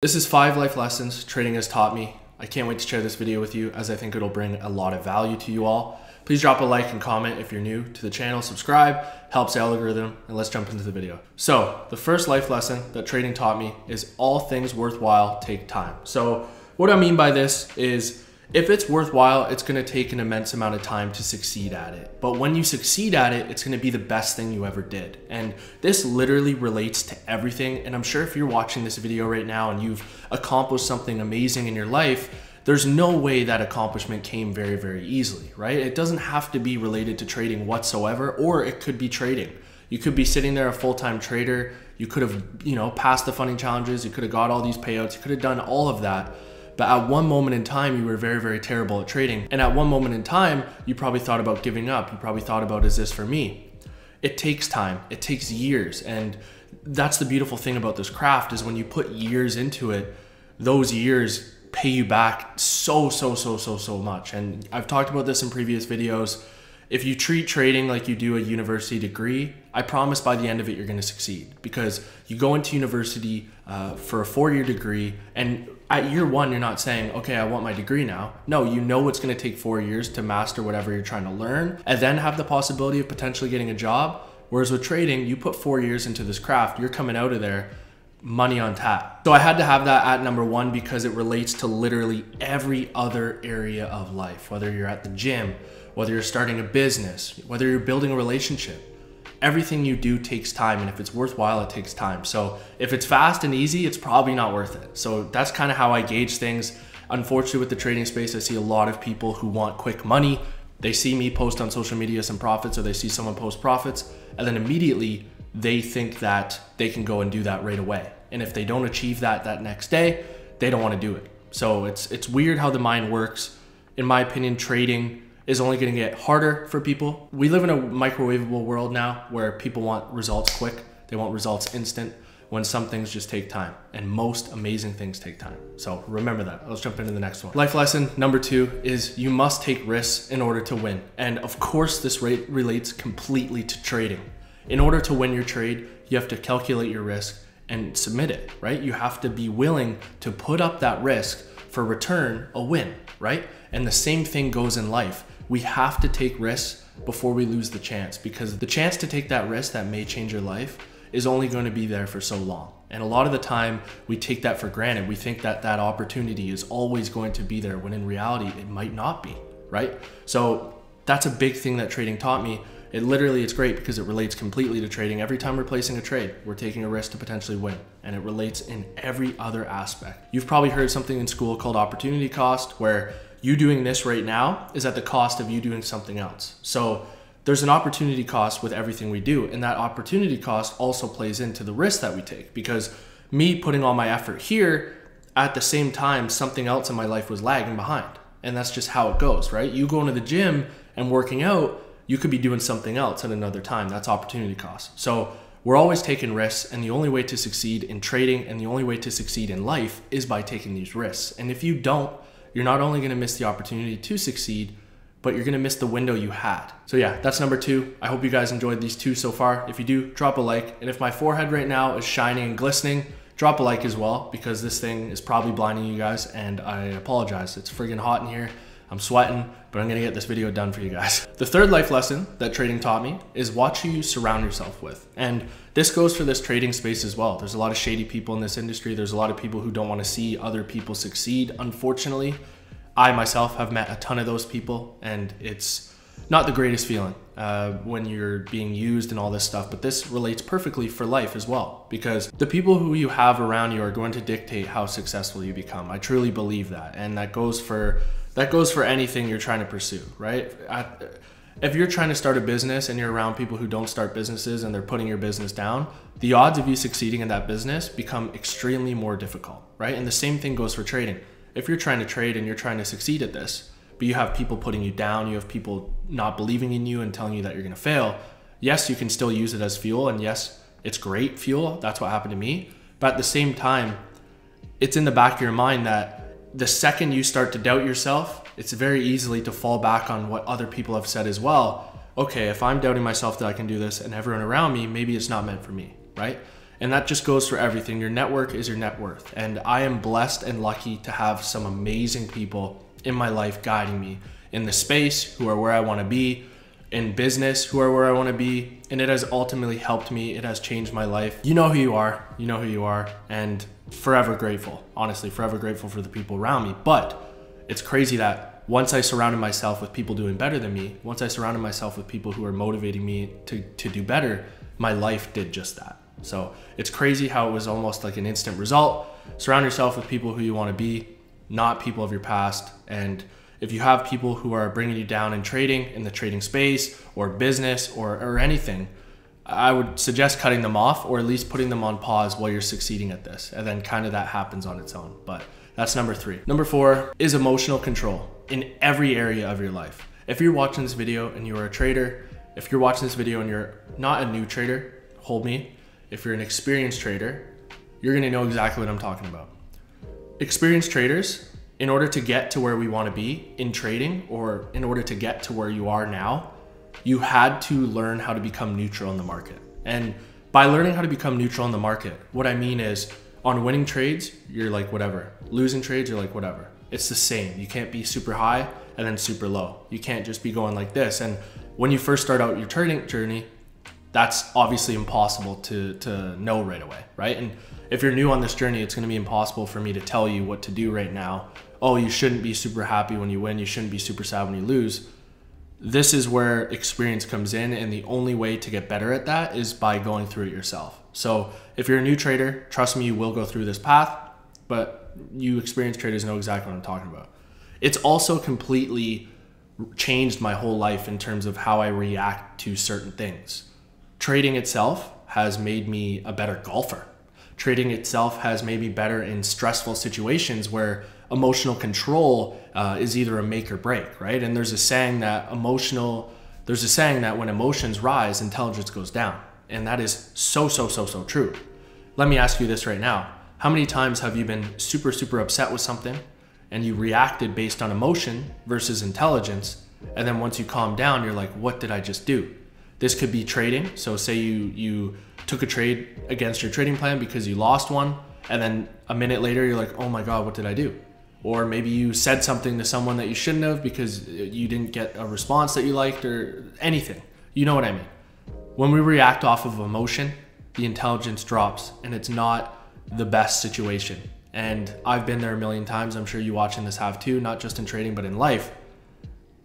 This is five life lessons trading has taught me. I can't wait to share this video with you as I think it'll bring a lot of value to you all. Please drop a like and comment if you're new to the channel, subscribe, helps the algorithm, and let's jump into the video. So the first life lesson that trading taught me is all things worthwhile take time. So what I mean by this is if it's worthwhile, it's gonna take an immense amount of time to succeed at it. But when you succeed at it, it's gonna be the best thing you ever did. And this literally relates to everything. And I'm sure if you're watching this video right now and you've accomplished something amazing in your life, there's no way that accomplishment came very, very easily, right? It doesn't have to be related to trading whatsoever, or it could be trading. You could be sitting there a full-time trader. You could have, you know, passed the funding challenges. You could have got all these payouts. You could have done all of that but at one moment in time, you were very, very terrible at trading. And at one moment in time, you probably thought about giving up. You probably thought about, is this for me? It takes time, it takes years. And that's the beautiful thing about this craft is when you put years into it, those years pay you back so, so, so, so, so much. And I've talked about this in previous videos. If you treat trading like you do a university degree, I promise by the end of it, you're going to succeed because you go into university uh, for a four year degree and at year one, you're not saying, okay, I want my degree now. No, you know it's going to take four years to master whatever you're trying to learn and then have the possibility of potentially getting a job. Whereas with trading, you put four years into this craft, you're coming out of there money on tap. So I had to have that at number one because it relates to literally every other area of life, whether you're at the gym, whether you're starting a business, whether you're building a relationship everything you do takes time and if it's worthwhile it takes time. So if it's fast and easy it's probably not worth it. So that's kind of how i gauge things. Unfortunately with the trading space i see a lot of people who want quick money. They see me post on social media some profits or they see someone post profits and then immediately they think that they can go and do that right away. And if they don't achieve that that next day they don't want to do it. So it's it's weird how the mind works. In my opinion trading is only going to get harder for people. We live in a microwavable world now where people want results quick. They want results instant when some things just take time and most amazing things take time. So remember that. Let's jump into the next one. Life lesson number two is you must take risks in order to win. And of course, this rate relates completely to trading. In order to win your trade, you have to calculate your risk and submit it, right? You have to be willing to put up that risk for return a win, right? And the same thing goes in life we have to take risks before we lose the chance because the chance to take that risk that may change your life is only going to be there for so long. And a lot of the time we take that for granted. We think that that opportunity is always going to be there when in reality it might not be, right? So that's a big thing that trading taught me. It literally it's great because it relates completely to trading. Every time we're placing a trade, we're taking a risk to potentially win, and it relates in every other aspect. You've probably heard something in school called opportunity cost where you doing this right now is at the cost of you doing something else. So there's an opportunity cost with everything we do. And that opportunity cost also plays into the risk that we take because me putting all my effort here at the same time, something else in my life was lagging behind. And that's just how it goes, right? You going to the gym and working out, you could be doing something else at another time. That's opportunity cost. So we're always taking risks, and the only way to succeed in trading and the only way to succeed in life is by taking these risks. And if you don't, you're not only going to miss the opportunity to succeed, but you're going to miss the window you had. So yeah, that's number two. I hope you guys enjoyed these two so far. If you do, drop a like. And if my forehead right now is shining and glistening, drop a like as well because this thing is probably blinding you guys and I apologize. It's friggin' hot in here. I'm sweating, but I'm gonna get this video done for you guys. The third life lesson that trading taught me is watch who you surround yourself with. And this goes for this trading space as well. There's a lot of shady people in this industry. There's a lot of people who don't wanna see other people succeed. Unfortunately, I myself have met a ton of those people and it's not the greatest feeling uh, when you're being used and all this stuff, but this relates perfectly for life as well because the people who you have around you are going to dictate how successful you become. I truly believe that, and that goes for that goes for anything you're trying to pursue, right? if you're trying to start a business and you're around people who don't start businesses and they're putting your business down, the odds of you succeeding in that business become extremely more difficult, right? And the same thing goes for trading. If you're trying to trade and you're trying to succeed at this, but you have people putting you down, you have people not believing in you and telling you that you're going to fail, yes, you can still use it as fuel and yes, it's great fuel. That's what happened to me. But at the same time, it's in the back of your mind that the second you start to doubt yourself, it's very easily to fall back on what other people have said as well. Okay, if I'm doubting myself that I can do this and everyone around me, maybe it's not meant for me, right? And that just goes for everything. Your network is your net worth. And I am blessed and lucky to have some amazing people in my life guiding me in the space who are where I want to be, in business who are where I want to be. And it has ultimately helped me. It has changed my life. You know who you are. You know who you are. And forever grateful. Honestly, forever grateful for the people around me. But it's crazy that once I surrounded myself with people doing better than me, once I surrounded myself with people who are motivating me to, to do better, my life did just that. So it's crazy how it was almost like an instant result. Surround yourself with people who you want to be, not people of your past. And if you have people who are bringing you down in trading, in the trading space or business or, or anything, I would suggest cutting them off or at least putting them on pause while you're succeeding at this. And then kind of that happens on its own. But that's number three. Number four is emotional control in every area of your life. If you're watching this video and you're a trader, if you're watching this video and you're not a new trader, hold me. If you're an experienced trader, you're gonna know exactly what I'm talking about. Experienced traders, in order to get to where we wanna be in trading or in order to get to where you are now, you had to learn how to become neutral in the market. And by learning how to become neutral in the market, what I mean is on winning trades, you're like whatever. Losing trades, you're like whatever. It's the same. You can't be super high and then super low. You can't just be going like this. And when you first start out your trading journey, that's obviously impossible to, to know right away, right? And if you're new on this journey, it's gonna be impossible for me to tell you what to do right now. Oh, you shouldn't be super happy when you win, you shouldn't be super sad when you lose. This is where experience comes in, and the only way to get better at that is by going through it yourself. So if you're a new trader, trust me, you will go through this path, but you experienced traders know exactly what I'm talking about. It's also completely changed my whole life in terms of how I react to certain things trading itself has made me a better golfer. Trading itself has made me better in stressful situations where emotional control uh, is either a make or break, right? And there's a saying that emotional, there's a saying that when emotions rise, intelligence goes down. And that is so, so, so, so true. Let me ask you this right now. How many times have you been super, super upset with something and you reacted based on emotion versus intelligence? And then once you calm down, you're like, what did I just do? This could be trading. So say you you took a trade against your trading plan because you lost one, and then a minute later you're like, oh my god, what did I do? Or maybe you said something to someone that you shouldn't have because you didn't get a response that you liked or anything. You know what I mean? When we react off of emotion, the intelligence drops and it's not the best situation. And I've been there a million times. I'm sure you watching this have too, not just in trading, but in life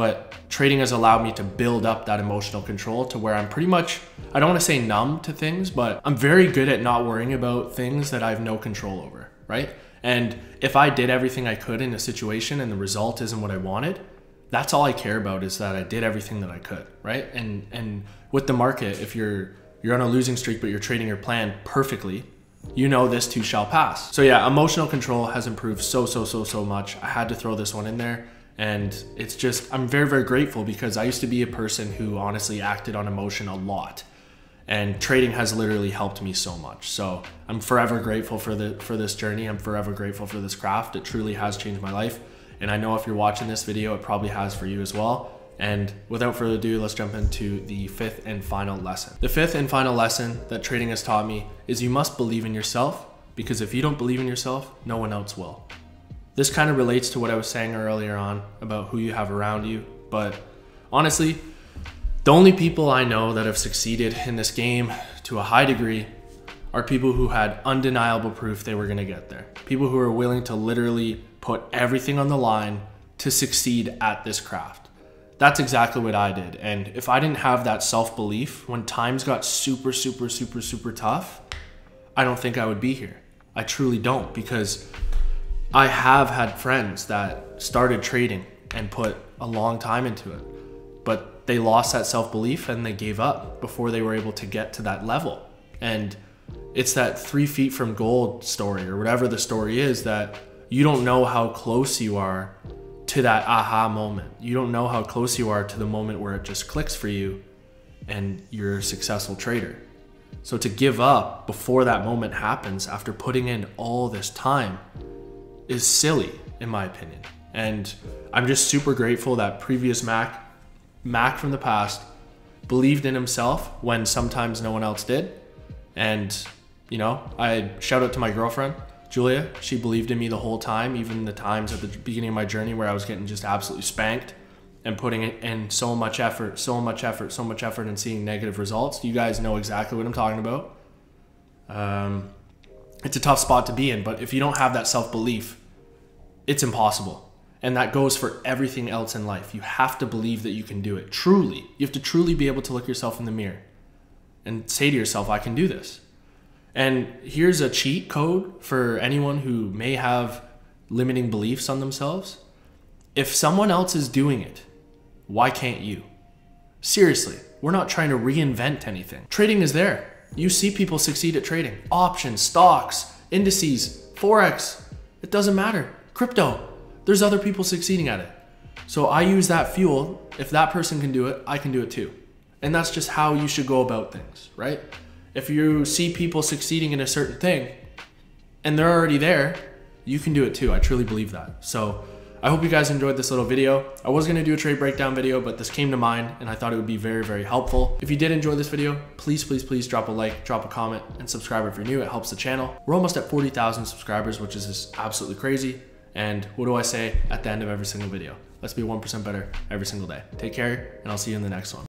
but trading has allowed me to build up that emotional control to where I'm pretty much, I don't want to say numb to things, but I'm very good at not worrying about things that I have no control over, right? And if I did everything I could in a situation and the result isn't what I wanted, that's all I care about is that I did everything that I could, right? And and with the market, if you're you're on a losing streak but you're trading your plan perfectly, you know this too shall pass. So yeah, emotional control has improved so so so so much. I had to throw this one in there. And it's just, I'm very, very grateful because I used to be a person who honestly acted on emotion a lot. And trading has literally helped me so much. So I'm forever grateful for the for this journey. I'm forever grateful for this craft. It truly has changed my life. And I know if you're watching this video, it probably has for you as well. And without further ado, let's jump into the fifth and final lesson. The fifth and final lesson that trading has taught me is you must believe in yourself because if you don't believe in yourself, no one else will. This kind of relates to what I was saying earlier on about who you have around you, but honestly, the only people I know that have succeeded in this game to a high degree are people who had undeniable proof they were going to get there. People who are willing to literally put everything on the line to succeed at this craft. That's exactly what I did. And if I didn't have that self belief when times got super, super, super, super tough, I don't think I would be here. I truly don't because I have had friends that started trading and put a long time into it, but they lost that self belief and they gave up before they were able to get to that level. And it's that three feet from gold story or whatever the story is that you don't know how close you are to that aha moment. You don't know how close you are to the moment where it just clicks for you and you're a successful trader. So to give up before that moment happens after putting in all this time is silly, in my opinion. And I'm just super grateful that previous Mack, Mack from the past, believed in himself when sometimes no one else did, and You know, I shout out to my girlfriend, Julia. She believed in me the whole time, even the times at the beginning of my journey where I was getting just absolutely spanked and putting in so much effort, so much effort, so much effort and seeing negative results. You guys know exactly what I'm talking about. Um, it's a tough spot to be in, but if you don't have that self belief, it's impossible. And that goes for everything else in life. You have to believe that you can do it. Truly. You have to truly be able to look yourself in the mirror and say to yourself, I can do this. And here's a cheat code for anyone who may have limiting beliefs on themselves. If someone else is doing it, why can't you? Seriously, we're not trying to reinvent anything. Trading is there. You see people succeed at trading options, stocks, indices, forex. It doesn't matter. Crypto. There's other people succeeding at it. So I use that fuel. If that person can do it, I can do it too. And that's just how you should go about things, right? If you see people succeeding in a certain thing and they're already there, you can do it too. I truly believe that. So I hope you guys enjoyed this little video. I was gonna do a trade breakdown video, but this came to mind and I thought it would be very, very helpful. If you did enjoy this video, please, please, please drop a like, drop a comment, and subscribe if you're new. It helps the channel. We're almost at 40,000 subscribers, which is just absolutely crazy. And what do I say at the end of every single video? Let's be 1% better every single day. Take care, and I'll see you in the next one.